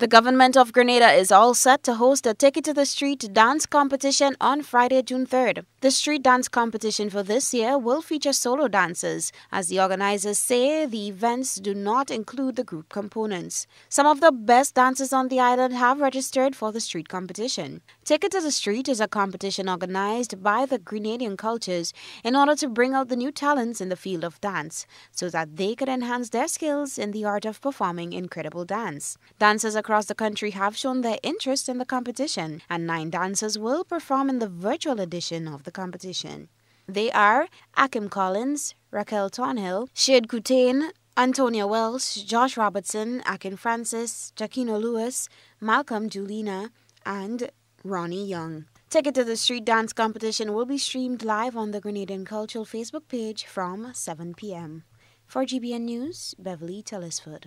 The government of Grenada is all set to host a Take It to the Street dance competition on Friday, June 3rd. The street dance competition for this year will feature solo dancers, as the organizers say the events do not include the group components. Some of the best dancers on the island have registered for the street competition. Take It to the Street is a competition organized by the Grenadian cultures in order to bring out the new talents in the field of dance so that they could enhance their skills in the art of performing incredible dance. Dancers across the country have shown their interest in the competition, and nine dancers will perform in the virtual edition of the competition. They are Akim Collins, Raquel Thornhill, Shade Coutain, Antonia Welsh, Josh Robertson, Akin Francis, Jaquino Lewis, Malcolm Julina, and Ronnie Young. Take It to the street dance competition will be streamed live on the Grenadian Cultural Facebook page from 7 p.m. For GBN News, Beverly Tellisford.